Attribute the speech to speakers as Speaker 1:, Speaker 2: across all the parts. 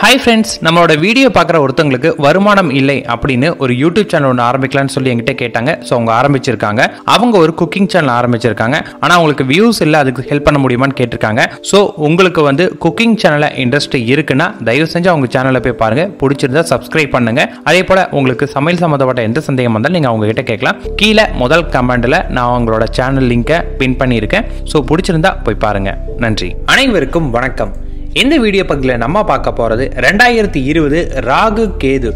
Speaker 1: Hi friends நம்மளோட video பார்க்குற ஒருத்தவங்களுக்கு வருமானம் இல்லை அப்படின்னு ஒரு யூடியூப் சேனல் ஒன்று ஆரம்பிக்கலாம்னு சொல்லி என்கிட்ட கேட்டாங்க. ஸோ அவங்க ஆரம்பிச்சிருக்காங்க. அவங்க ஒரு குக்கிங் சேனல் ஆரம்பிச்சிருக்காங்க. ஆனால் அவங்களுக்கு வியூஸ் இல்லை அதுக்கு ஹெல்ப் பண்ண முடியுமான்னு கேட்டிருக்காங்க. ஸோ உங்களுக்கு வந்து குக்கிங் சேனலில் இன்ட்ரெஸ்ட் இருக்குன்னா தயவு செஞ்சு அவங்க சேனலை போய் பாருங்கள் பிடிச்சிருந்தா சப்ஸ்கிரைப் பண்ணுங்க. அதே போல் உங்களுக்கு சமையல் சம்மந்தப்பட்ட எந்த சந்தேகம் வந்தாலும் நீங்கள் அவங்ககிட்ட கேட்கலாம். கீழே முதல் கமெண்ட்டில் நான் அவங்களோட சேனல் லிங்கை பின் பண்ணியிருக்கேன். ஸோ பிடிச்சிருந்தா போய் பாருங்கள் நன்றி. அனைவருக்கும் வணக்கம். இந்த வீடியோ பகுதியில் நம்ம பார்க்க போகிறது ரெண்டாயிரத்தி இருபது ராகு கேது.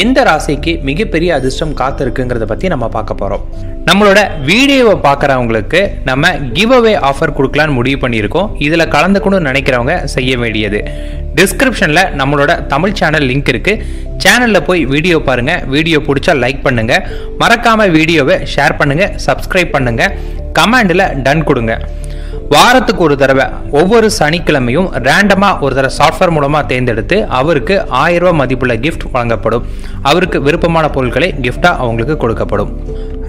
Speaker 1: எந்த ராசிக்கு மிகப்பெரிய அதிர்ஷ்டம் காத்திருக்குங்கிறத பற்றி நம்ம பார்க்க போகிறோம் நம்மளோட வீடியோவை பார்க்குறவங்களுக்கு நம்ம கிவ் அவே ஆஃபர் கொடுக்கலான்னு முடிவு பண்ணியிருக்கோம். இதில் கலந்துக்கணும்னு நினைக்கிறவங்க செய்ய வேண்டியது. டிஸ்கிரிப்ஷனில் நம்மளோட தமிழ் சேனல் லிங்க் இருக்குது சேனலில் போய் வீடியோ பாருங்கள் வீடியோ பிடிச்சா லைக் பண்ணுங்கள் மறக்காமல் வீடியோவை ஷேர் பண்ணுங்கள் சப்ஸ்கிரைப் பண்ணுங்கள் கமெண்டில் டன் கொடுங்க. வாரத்துக்கு ஒரு தடவை ஒவ்வொரு சனிக்கிழமையும் ரேண்டமாக ஒரு தடவை சாஃப்ட்வேர் மூலமாக தேர்ந்தெடுத்து அவருக்கு ஆயிரம் ரூபாய் மதிப்புள்ள கிஃப்ட் வழங்கப்படும். அவருக்கு விருப்பமான பொருட்களை கிஃப்டாக அவங்களுக்கு கொடுக்கப்படும்.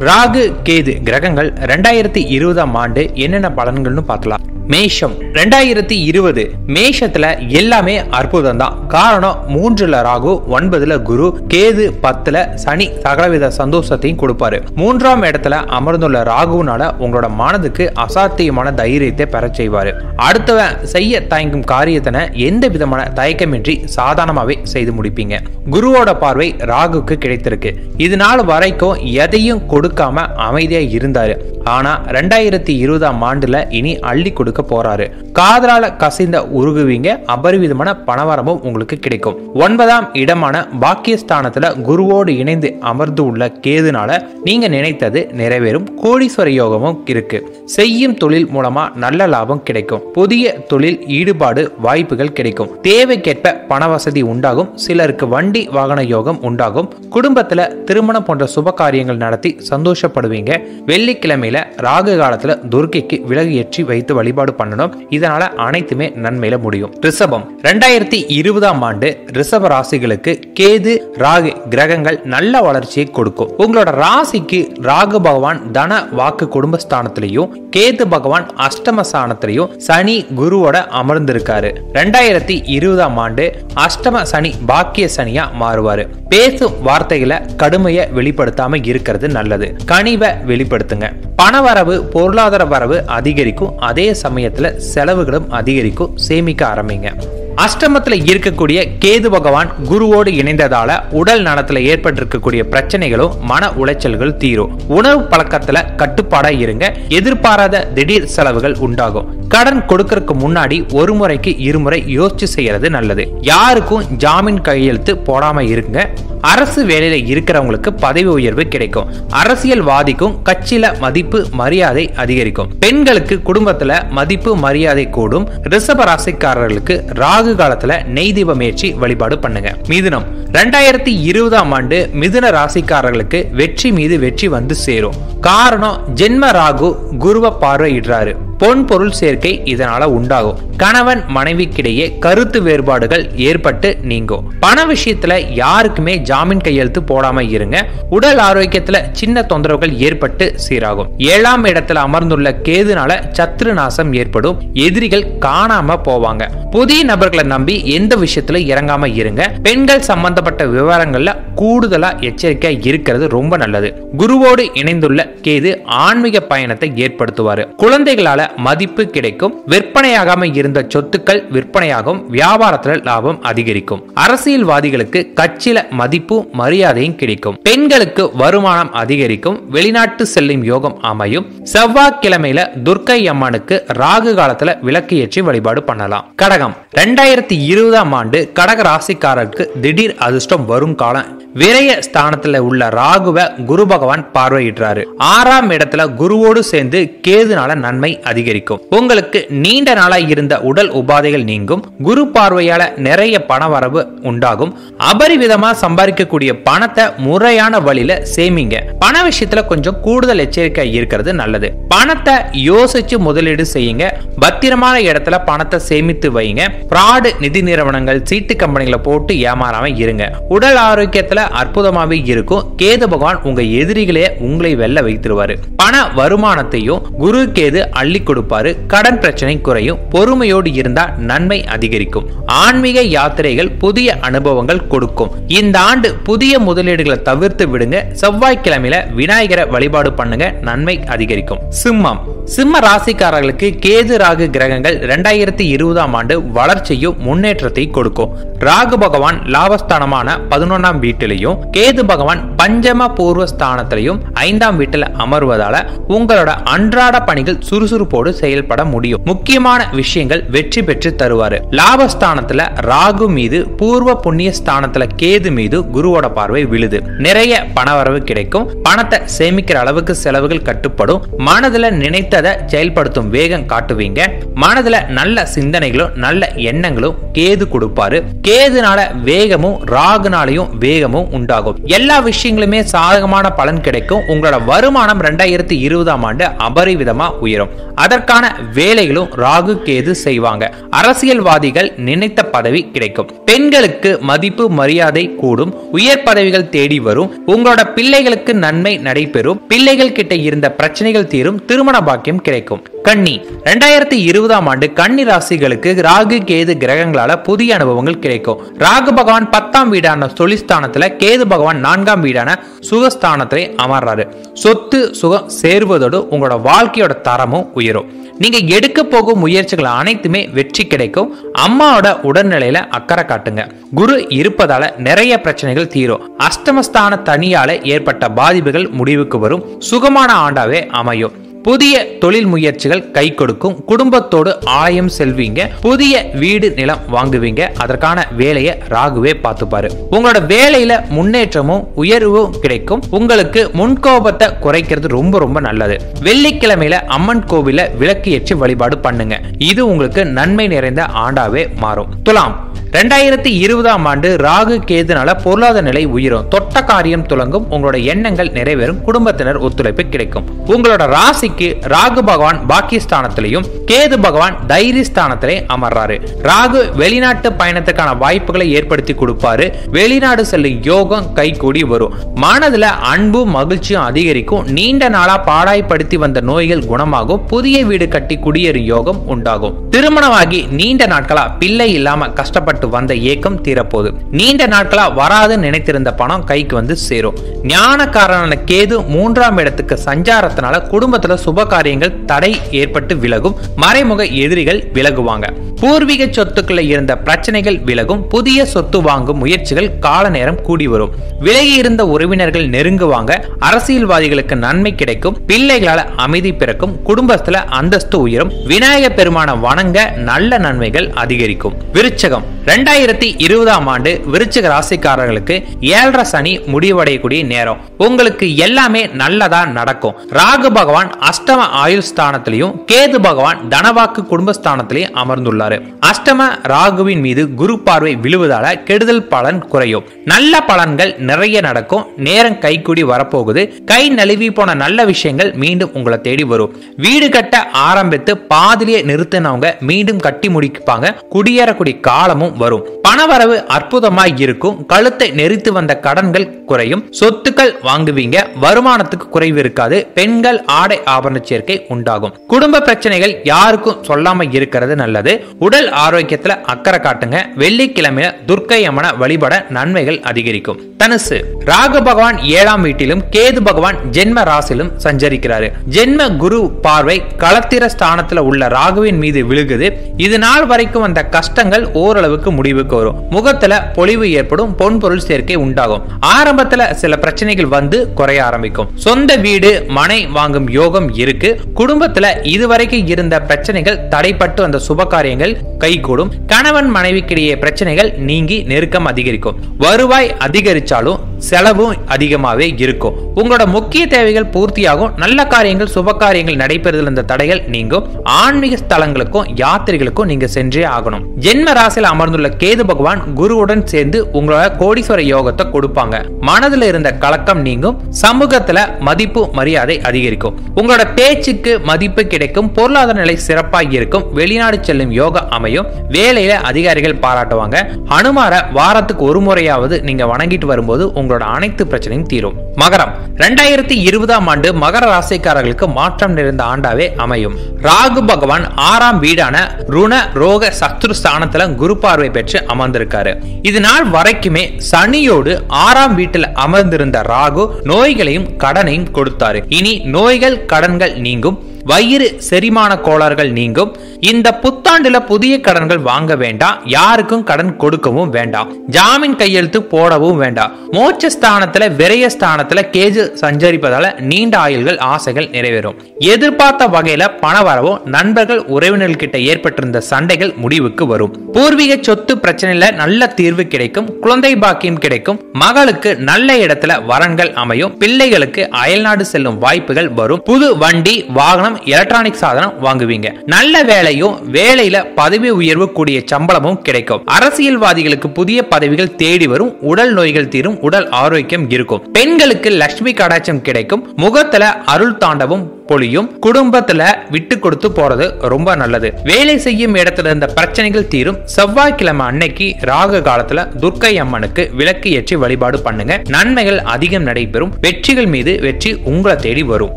Speaker 1: ராகு கேது கிரகங்கள் ரெண்டாயிரத்தி இருபதாம் ஆண்டு என்னென்ன பலன்கள்னு பார்க்கலாம். மேஷம் ரெண்டாயிரத்தி இருபது மேஷத்துல எல்லாமே அற்புதம் தான் காரணம் மூன்றுல ராகு ஒன்பதுல குரு கேது பத்துல சனி. சகலவித சந்தோஷத்தையும் கொடுப்பாரு. மூன்றாம் இடத்துல அமர்ந்துள்ள ராகுனால உங்களோட மனதுக்கு அசாத்தியமான தைரியத்தை பெறச் செய்வாரு. அடுத்தவன் செய்ய தயங்கும் காரியத்தின எந்த விதமான தயக்கமின்றி சாதாரணமாவே செய்து முடிப்பீங்க. குருவோட பார்வை ராகுக்கு கிடைத்திருக்கு. இது நாள் வரைக்கும் எதையும் கொடு கொடுக்காம அமைதியா இருந்தாரு. ஆனா ரெண்டாயிரத்தி இருபதாம் ஆண்டுல இனி அள்ளி கொடுக்க போறாரு. காதலால கசிந்த உருகுவீங்க அபரிவிதமான பணவரமும் உங்களுக்கு கிடைக்கும். ஒன்பதாம் இடமான பாக்கியஸ்தானத்துல குருவோடு இணைந்து அமர்ந்து உள்ள கேதுனால நீங்க நினைத்தது நிறைவேறும். கோடீஸ்வர யோகமும் இருக்கு. செய்யும் தொழில் மூலமா நல்ல லாபம் கிடைக்கும். புதிய தொழில் ஈடுபாடு வாய்ப்புகள் கிடைக்கும். தேவைக்கேற்ப பண வசதி உண்டாகும். சிலருக்கு வண்டி வாகன யோகம் உண்டாகும். குடும்பத்துல திருமணம் போன்ற சுப காரியங்கள் நடத்தி சந்தோஷப்படுவீங்க. வெள்ளிக்கிழமையில ராகு காலத்துல துர்க்கைக்கு விலகு ஏற்றி வைத்து வழிபாடு பண்ணணும். இதனால அனைத்துமே நன்மையில முடியும். ரிஷபம். ரெண்டாயிரத்தி இருபதாம் ஆண்டு ரிஷப ராசிகளுக்கு கேது ராகு கிரகங்கள் நல்ல வளர்ச்சியை கொடுக்கும். உங்களோட ராசிக்கு ராகு பகவான் தன வாக்கு குடும்பஸ்தானத்திலையும் கேது பகவான் அஷ்டம ஸ்தானத்திலையும் சனி குருவோட அமர்ந்திருக்காரு. ரெண்டாயிரத்தி இருபதாம் ஆண்டு அஷ்டம சனி பாக்கிய சனியா மாறுவாரு. பேசும் வார்த்தைகளை கடுமைய வெளிப்படுத்தாம இருக்கிறது நல்லது. கனிவை வெளிப்படுத்துங்க. பணவரவு பொருளாதார வரவு அதிகரிக்கும். அதே சமயத்துல செலவுகளும் அதிகரிக்கும். சேமிக்க ஆரம்பிங்க. அஷ்டமத்துல இருக்கக்கூடிய கேது பகவான் குருவோடு இணைந்ததால உடல் நலத்துல ஏற்பட்டிருக்கக்கூடிய பிரச்சனைகளும் மன உளைச்சல்கள் தீரும். உணவு பழக்கத்துல கட்டுப்பாடா இருங்க. எதிர்பாராத திடீர் செலவுகள் உண்டாகும். கடன் கொடுக்கறதுக்கு முன்னாடி ஒரு முறைக்கு இருமுறை யோசிச்சு செய்யறது நல்லது. யாருக்கும் ஜாமீன் கையெழுத்து போடாம இருங்க. அரசு வேலையில இருக்கிறவங்களுக்கு பதவி உயர்வு கிடைக்கும். அரசியல்வாதிக்கும் கட்சியில மதிப்பு மரியாதை அதிகரிக்கும். பெண்களுக்கு குடும்பத்துல மதிப்பு மரியாதை கூடும். ரிசப ராசிக்காரர்களுக்கு ராகு காலத்துல நெய் தீபம் ஏற்றி வழிபாடு பண்ணுங்க. மிதுனம். ரெண்டாயிரத்தி இருபதாம் ஆண்டு மிதுன ராசிக்காரர்களுக்கு வெற்றி மீது வெற்றி வந்து சேரும். காரணம் ஜென்ம ராகு குருவ பார்வையிடுறாரு. பொன் பொருள் சேர்க்கை இதனால உண்டாகும். கணவன் மனைவிக்கிடையே கருத்து வேறுபாடுகள் ஏற்பட்டு நீங்கும். பண விஷயத்துல யாருக்குமே ஜாமீன் கையெழுத்து போடாம இருங்க. உடல் ஆரோக்கியத்துல சின்ன தொந்தரவுகள் ஏற்பட்டு சீராகும். ஏழாம் இடத்துல அமர்ந்துள்ள கேதுனால சத்ரு நாசம் ஏற்படும். எதிரிகள் காணாம போவாங்க. புதிய நபர்களை நம்பி எந்த விஷயத்துல இறங்காம இருங்க. பெண்கள் சம்பந்தப்பட்ட விவரங்கள்ல கூடுதலா எச்சரிக்கையா இருக்கிறது ரொம்ப நல்லது. குருவோடு இணைந்துள்ள கேது ஆன்மீக பயணத்தை ஏற்படுத்துவாரு. குழந்தைகளால மதிப்பு கிடைக்கும். விற்பனையாகாம இருந்த சொத்துக்கள் விற்பனையாகும். வியாபாரத்துல லாபம் அதிகரிக்கும். அரசியல்வாதிகளுக்கு கட்சியில மதிப்பு மரியாதையும் கிடைக்கும். பெண்களுக்கு வருமானம் அதிகரிக்கும். வெளிநாட்டு செல்லும் யோகம் அமையும். செவ்வாய்க்கிழமையில துர்க்கை அம்மனுக்கு ராகு காலத்துல விளக்கு ஏற்றி வழிபாடு பண்ணலாம். கடகம். ரெண்டாயிரத்தி இருபதாம் ஆண்டு கடக ராசிக்காரருக்கு திடீர் அதிர்ஷ்டம் வரும் காலம். விரைய ஸ்தானத்துல உள்ள ராகுவ குரு பகவான் பார்வையிடுறாரு. ஆறாம் இடத்துல குருவோடு சேர்ந்து கேதுனால நன்மை அதிகம் அதிகரிக்கும். உங்களுக்கு நீண்ட நாளா இருந்த உடல் உபாதைகள் நீங்கும். குரு பார்வையால நிறைய பண வரவு உண்டாகும். அபரிவிதமா சம்பாதிக்கக்கூடிய பணத்தை முறையான வழியில சேமிங்க. பண விஷயத்துல கொஞ்சம் கூடுதல் எச்சரிக்கை இருக்கிறது நல்லது. பணத்தை யோசிச்சு முதலீடு செய்யுங்க. பத்திரமான இடத்துல பணத்தை சேமித்து வைங்க. பிராடு நிதி நிறுவனங்கள் சீட்டு கம்பெனிகளை போட்டு ஏமாறாம இருங்க. உடல் ஆரோக்கியத்துல அற்புதமாவே இருக்கும். கேது பகவான் உங்க எதிரிகளே உங்களை வெல்ல வைத்துருவாரு. பண வருமானத்தையும் குரு கேது அள்ளி கொடுப்பாரு. கடன் பிரச்சனை குறையும். பொறுமையோடு இருந்தா நன்மை அதிகரிக்கும். ஆன்மீக யாத்திரைகள் புதிய அனுபவங்கள் கொடுக்கும். இந்த ஆண்டு புதிய முதலீடுகளை தவிர்த்து விடுங்க. செவ்வாய்க்கிழமையில விநாயகரை வழிபாடு பண்ணுங்க. நன்மை அதிகரிக்கும். சிம்மம். சிம்ம ராசிக்காரர்களுக்கு கேது ராகு கிரகங்கள் இரண்டாயிரத்தி இருபதாம் ஆண்டு வளர்ச்சியும் முன்னேற்றத்தை கொடுக்கும். ராகு பகவான் லாபஸ்தானமான பதினொன்றாம் வீட்டிலையும் கேது பகவான் பஞ்சம பூர்வ ஸ்தானத்திலையும் ஐந்தாம் வீட்டில் அமர்வதால உங்களோட அன்றாட பணிகள் சுறுசுறுப்பு சுறுசுறுப்போடு செயல்பட முடியும். முக்கியமான விஷயங்கள் வெற்றி பெற்று தருவாரு. லாபஸ்தானத்துல ராகு மீது பூர்வ புண்ணிய ஸ்தானத்துல கேது மீது குருவோட பார்வை விழுது. நிறைய பணவரவு கிடைக்கும். பணத்தை சேமிக்கிற அளவுக்கு செலவுகள் கட்டுப்படும். மனதுல நினைத்ததை செயல்படுத்தும் வேகம் காட்டுவீங்க. மனதுல நல்ல சிந்தனைகளும் நல்ல எண்ணங்களும் கேது கொடுப்பாரு. கேதுனால வேகமும் ராகுனாலையும் வேகமும் உண்டாகும். எல்லா விஷயங்களுமே சாதகமான பலன் கிடைக்கும். உங்களோட வருமானம் ரெண்டாயிரத்தி இருபதாம் ஆண்டு அபரிவிதமா உயரும். அதற்கான வேலைகளும் ராகு கேது செய்வாங்க. அரசியல்வாதிகள் நினைத்த பதவி கிடைக்கும். பெண்களுக்கு மதிப்பு மரியாதை கூடும். உயர் பதவிகள் தேடி வரும். உங்களோட பிள்ளைகளுக்கு நன்மை நடைபெறும். பிள்ளைகள் கிட்ட இருந்த பிரச்சனைகள் தீரும். திருமண பாக்கியம் கிடைக்கும். கன்னி. ரெண்டாயிரத்தி இருபதாம் ஆண்டு கன்னி ராசிகளுக்கு ராகு கேது கிரகங்களால புதிய அனுபவங்கள் கிடைக்கும். ராகு பகவான் பத்தாம் வீடான தொழிற்ஸ்தானத்துல கேது பகவான் நான்காம் வீடான சுகஸ்தானத்திலே அமர்றாரு. சொத்து சுகம் சேர்வதோடு உங்களோட வாழ்க்கையோட தரமும் உயரும். நீங்க எடுக்க போகும் முயற்சிகள் அனைத்துமே வெற்றி கிடைக்கும். அம்மாவோட உடல்நிலையில அக்கறை காட்டுங்க. குரு இருப்பதால நிறைய பிரச்சனைகள் தீரும். அஷ்டமஸ்தான தனியால ஏற்பட்ட பாதிப்புகள் முடிவுக்கு வரும். சுகமான ஆண்டாவே அமையும். புதிய தொழில் முயற்சிகள் கை கொடுக்கும். குடும்பத்தோடு ஆலயம் செல்வீங்க. புதிய வீடு நிலம் வாங்குவீங்க. அதற்கான வேலையை ராகுவே பார்த்துப்பாரு. உங்களோட வேலையில முன்னேற்றமும் உயர்வும் கிடைக்கும். உங்களுக்கு முன்கோபத்தை குறைக்கிறது ரொம்ப ரொம்ப நல்லது. வெள்ளிக்கிழமையில அம்மன் கோவில விளக்கு ஏற்றி வழிபாடு பண்ணுங்க. இது உங்களுக்கு நன்மை நிறைந்த ஆண்டாவே மாறும். துலாம். ரெண்டாயிரத்தி இருபதாம் ஆண்டு ராகு கேதுனால பொருளாதார நிலை உயரும். தொட்ட காரியம் துலங்கும் உங்களோட எண்ணங்கள் நிறைவேறும். குடும்பத்தினர் ஒத்துழைப்பு கிடைக்கும். உங்களோட ராசிக்கு ராகு பகவான் பாக்கியஸ்தானத்திலையும் கேது பகவான் தைரிய ஸ்தானத்திலே அமர்றாரு. ராகு வெளிநாட்டு பயணத்துக்கான வாய்ப்புகளை ஏற்படுத்தி கொடுப்பாரு. வெளிநாடு செல்லும் யோகம் கை கூடி வரும். மனதுல அன்பும் மகிழ்ச்சியும் அதிகரிக்கும். நீண்ட நாளா பாடாய்படுத்தி வந்த நோய்கள் குணமாகும். புதிய வீடு கட்டி குடியேறும் யோகம் உண்டாகும். திருமணமாகி நீண்ட நாட்களா பிள்ளை இல்லாம கஷ்டப்பட்டு ஏற்பட்டு வந்த ஏக்கம் தீரப்போகுது. நீண்ட நாட்களா வராது நினைத்திருந்த பணம் கைக்கு வந்து சேரும். ஞானக்காரனான கேது மூன்றாம் இடத்துக்கு சஞ்சாரத்தினால குடும்பத்துல சுப காரியங்கள் தடை ஏற்பட்டு விலகும். மறைமுக எதிரிகள் விலகுவாங்க. பூர்வீக சொத்துக்களை இருந்த பிரச்சனைகள் விலகும். புதிய சொத்து வாங்கும் முயற்சிகள் கால நேரம் கூடி வரும். விலகி இருந்த உறவினர்கள் நெருங்குவாங்க. அரசியல்வாதிகளுக்கு நன்மை கிடைக்கும். பிள்ளைகளால அமைதி பிறக்கும். குடும்பத்துல அந்தஸ்து உயரும். விநாயக பெருமான வணங்க நல்ல நன்மைகள் அதிகரிக்கும். விருச்சகம் ரெண்டாயிரத்தி இருபதாம் ஆண்டு விருச்சிக ராசிக்காரர்களுக்கு ஏழரை சனி முடிவடையக்கூடிய நேரம். உங்களுக்கு எல்லாமே நல்லதா நடக்கும். ராகு பகவான் அஷ்டம ஆயுள் ஸ்தானத்திலையும் கேது பகவான் தனவாக்கு குடும்பஸ்தானத்திலையும் அமர்ந்துள்ளாரு. அஷ்டம ராகுவின் மீது குரு பார்வை விழுவதால கெடுதல் பலன் குறையும். நல்ல பலன்கள் நிறைய நடக்கும். நேரம் கைகூடி வரப்போகுது. கை நழுவி போன நல்ல விஷயங்கள் மீண்டும் உங்களை தேடி வரும். வீடு கட்ட ஆரம்பித்து பாதிலேயே நிறுத்தினவங்க மீண்டும் கட்டி முடிப்பாங்க. குடியேறக்கூடிய காலமும் வரும். பணவரவு அற்புதமாய் இருக்கும். கழுத்தை நெறித்து வந்த கடன்கள் குறையும். சொத்துக்கள் வாங்குவீங்க. வருமானத்துக்கு குறைவு இருக்காது. பெண்கள் ஆடை ஆபரண சேர்க்கை உண்டாகும். குடும்ப பிரச்சனைகள் யாருக்கும் சொல்லாம இருக்கிறது நல்லது. உடல் ஆரோக்கியத்துல அக்கறை காட்டுங்க. வெள்ளிக்கிழமையில துர்க்கை அம்மன வழிபட நன்மைகள் அதிகரிக்கும். தனுசு. ராகு பகவான் ஏழாம் வீட்டிலும் கேது பகவான் ஜென்ம ராசிலும் சஞ்சரிக்கிறாரு. ஜென்ம குரு பார்வை களத்திர ஸ்தானத்துல உள்ள ராகுவின் மீது விழுகுது. இது நாள் வரைக்கும் வந்த கஷ்டங்கள் ஓரளவுக்கு முடிவுக்கு வரும் முகத்துல பொலிவு ஏற்படும் பொன்பொருள் சேர்க்கை உண்டாகும். ஆரம்பத்துல சில பிரச்சனைகள் வந்து குறைய ஆரம்பிக்கும். சொந்த வீடு மனை வாங்கும் யோகம் இருக்கு. குடும்பத்துல இதுவரைக்கும் இருந்த பிரச்சனைகள் தடைப்பட்டு வந்த சுப காரியங்கள் கைகூடும். கணவன் மனைவிக்கிடையே பிரச்சனைகள் நீங்கி நெருக்கம் அதிகரிக்கும். வருவாய் அதிகரிச்சாலும் செலவும் அதிகமாவே இருக்கும். உங்களோட முக்கிய தேவைகள் பூர்த்தியாகும். நல்ல காரியங்கள் சுப காரியங்கள் நடைபெறுதல் இந்த தடைகள் நீங்கும். ஆன்மீக ஸ்தலங்களுக்கும் யாத்திரைகளுக்கும் நீங்க சென்றே ஆகணும். ஜென்ம ராசியில் அமர்ந்துள்ள அமைந்துள்ள கேது பகவான் குருவுடன் சேர்ந்து உங்களோட கோடீஸ்வர யோகத்தை கொடுப்பாங்க. மனதுல இருந்த கலக்கம் நீங்கும் சமூகத்துல மதிப்பு மரியாதை அதிகரிக்கும். உங்களோட பேச்சுக்கு மதிப்பு கிடைக்கும் பொருளாதார நிலை சிறப்பாக இருக்கும் வெளிநாடு செல்லும் யோகா அமையும் வேலையில அதிகாரிகள் பாராட்டுவாங்க. அனுமார வாரத்துக்கு ஒரு முறையாவது நீங்க வணங்கிட்டு வரும்போது உங்களோட அனைத்து பிரச்சனையும் தீரும். மகரம். ரெண்டாயிரத்தி இருபதாம் ஆண்டு மகர ராசிக்காரர்களுக்கு மாற்றம் நிறைந்த ஆண்டாவே அமையும். ராகு பகவான் ஆறாம் வீடான ருண ரோக சத்ரு ஸ்தானத்துல குரு பார்வை பெற்று அமர்ந்திருக்காரு. இது நாள் வரைக்குமே சனியோடு ஆறாம் வீட்டில் அமர்ந்திருந்த ராகு நோய்களையும் கடனையும் கொடுத்தாரு. இனி நோய்கள் கடன்கள் நீங்கும். வயிறு செரிமான கோளாறுகள் நீங்கும். இந்த புத்தாண்டுல புதிய கடன்கள் வாங்க வேண்டாம் யாருக்கும் கடன் கொடுக்கவும் வேண்டாம் ஜாமீன் கையெழுத்து போடவும் வேண்டாம் மோட்சஸ்தானத்துல ஸ்தானத்துல ஸ்தானத்துல கேஜு சஞ்சரிப்பதால நீண்ட ஆயுள்கள் ஆசைகள் நிறைவேறும். எதிர்பார்த்த வகையில பண வரவும் நண்பர்கள் உறவினர்கள் கிட்ட ஏற்பட்டிருந்த சண்டைகள் முடிவுக்கு வரும். பூர்வீக சொத்து பிரச்சனையில நல்ல தீர்வு கிடைக்கும் குழந்தை பாக்கியம் கிடைக்கும் மகளுக்கு நல்ல இடத்துல வரன்கள் அமையும் பிள்ளைகளுக்கு அயல்நாடு செல்லும் வாய்ப்புகள் வரும். புது வண்டி வாகனம் எலக்ட்ரானிக் சாதனம் வாங்குவீங்க. நல்ல வேலை வேலையும் வேலையில பதவி உயர்வு கூடிய சம்பளமும் கிடைக்கும். அரசியல்வாதிகளுக்கு புதிய பதவிகள் தேடி வரும் உடல் நோய்கள் தீரும் உடல் ஆரோக்கியம் இருக்கும். பெண்களுக்கு லட்சுமி கடாட்சம் கிடைக்கும். முகத்துல அருள் தாண்டவும் பொழியும் குடும்பத்துல விட்டு கொடுத்து போறது ரொம்ப நல்லது. வேலை செய்யும் இடத்துல இருந்த பிரச்சனைகள் தீரும். செவ்வாய்க்கிழமை அன்னைக்கு ராகு காலத்துல துர்க்கை அம்மனுக்கு விளக்கு ஏற்றி வழிபாடு பண்ணுங்க. நன்மைகள் அதிகம் நடைபெறும். வெற்றிகள் மீது வெற்றி உங்களை தேடி வரும்.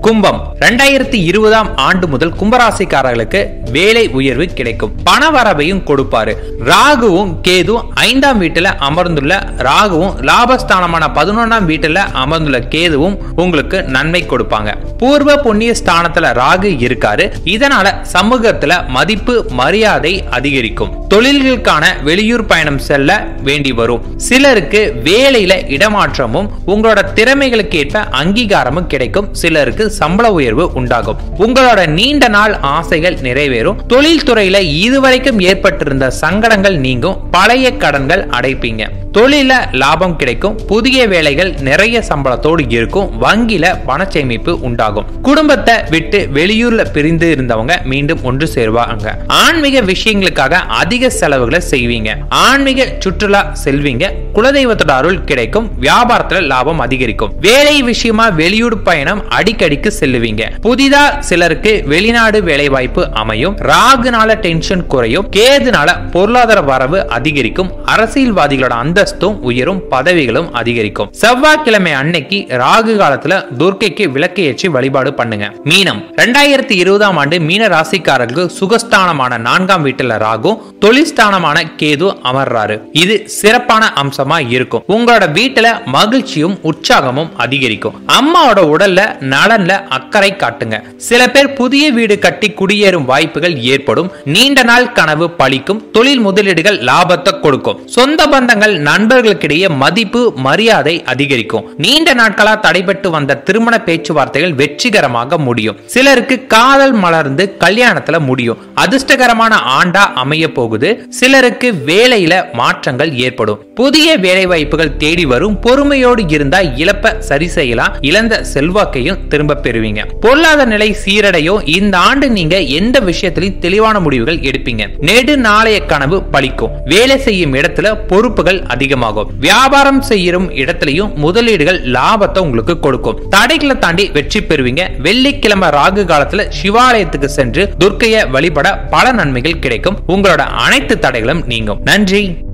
Speaker 1: கும்பம். ரெண்டாயிரத்தி இருபதாம் ஆண்டு முதல் கும்பராசிக்காரர்களுக்கு வேலை உயர்வு கிடைக்கும். பண வரவையும் கொடுப்பாரு. ராகுவும் கேதுவும் ஐந்தாம் வீட்டுல அமர்ந்துள்ள ராகுவும் லாபஸ்தானமான பதினொன்றாம் வீட்டுல அமர்ந்துள்ள கேதுவும் உங்களுக்கு நன்மை கொடுப்பாங்க. பூர்வ புண்ணிய ஸ்தானத்துல ராகு இருக்காரு. இதனால சமூகத்துல மதிப்பு மரியாதை அதிகரிக்கும். தொழில்களுக்கான வெளியூர் பயணம் செல்ல வேண்டி வரும். சிலருக்கு வேலையில இடமாற்றமும் உங்களோட திறமைகளுக்கு ஏற்ப அங்கீகாரமும் கிடைக்கும். சிலருக்கு சம்பள உயர்வு உண்டாகும். உங்களோட நீண்ட நாள் ஆசைகள் நிறைவேறும். தொழில் துறையில இதுவரைக்கும் ஏற்பட்டிருந்த சங்கடங்கள் நீங்கும். பழைய கடன்கள் அடைப்பீங்க. தொழில லாபம் கிடைக்கும். புதிய வேலைகள் நிறைய சம்பளத்தோடு இருக்கும். வங்கியில பண சேமிப்பு உண்டாகும். குடும்பத்தை விட்டு வெளியூர்ல பிரிந்து இருந்தவங்க மீண்டும் ஒன்று சேருவாங்க. ஆன்மீக விஷயங்களுக்காக அதிக செலவுகளை செய்வீங்க. ஆன்மீக சுற்றுலா செல்வீங்க. குலதெய்வத்தோட அருள் கிடைக்கும். வியாபாரத்துல லாபம் அதிகரிக்கும். வேலை விஷயமா வெளியூர் பயணம் அடிக்கடிக்கு செல்லுவீங்க. புதிதா சிலருக்கு வெளிநாடு வேலை வாய்ப்பு அமையும். ராகுனால டென்ஷன் குறையும். கேதுனால பொருளாதார வரவு அதிகரிக்கும். அரசியல்வாதிகளோட அந்தஸ்தும் உயரும். பதவிகளும் அதிகரிக்கும். செவ்வாய்க்கிழமை அன்னைக்கு ராகு காலத்துல துர்க்கைக்கு விளக்கு ஏற்றி வழிபாடு பண்ணுங்க. மீனம். ரெண்டாயிரத்தி இருபதாம் ஆண்டு மீன ராசிக்காரர்களுக்கு சுகஸ்தானமான நான்காம் வீட்டுல ராகு தொழில்ஸ்தானமான கேது அமர்றாரு. இது சிறப்பான அம்சமா இருக்கும். உங்களோட வீட்டுல மகிழ்ச்சியும் உற்சாகமும் அதிகரிக்கும். அம்மாவோட உடல்ல நலன்ல அக்கறை காட்டுங்க. சில பேர் புதிய வீடு கட்டி குடியேறும் வாய்ப்புகள் ஏற்படும். நீண்ட நாள் கனவு பழிக்கும். தொழில் முதலீடுகள் லாபத்தை கொடுக்கும். சொந்த பந்தங்கள் நண்பர்களுக்கிடையே மதிப்பு மரியாதை அதிகரிக்கும். நீண்ட நாட்களா தடைபட்டு வந்த திருமண பேச்சுவார்த்தைகள் வெற்றிகரமாக முடியும். சிலருக்கு காதல் மலர்ந்து கல்யாணத்துல முடியும். அதிர்ஷ்டகரமான ஆண்டா அமைய போகுது. சிலருக்கு வேலையில மாற்றங்கள் ஏற்படும். புதிய வேலை வாய்ப்புகள் தேடி வரும். பொறுமையோடு இருந்தா இழப்ப சரி செய்யலாம். இழந்த செல்வாக்கையும் திரும்ப பெறுவீங்க. பொருளாதார நிலை சீரடையும் இந்த ஆண்டு நீங்க எந்த விஷயத்திலையும் தெளிவான முடிவுகள் எடுப்பீங்க. நெடு நாளைய கனவு பலிக்கும் வேலை செய்யும் இடத்துல பொறுப்புகள் அதிகமாகும். வியாபாரம் செய்யும் இடத்துலயும் முதலீடுகள் லாபத்தை உங்களுக்கு கொடுக்கும். தடைகளை தாண்டி வெற்றி பெறுவீங்க. வெள்ளி வெள்ளிக்கிழமை ராகு காலத்துல சிவாலயத்துக்கு சென்று துர்க்கைய வழிபட பல நன்மைகள் கிடைக்கும். உங்களோட அனைத்து தடைகளும் நீங்கும். நன்றி.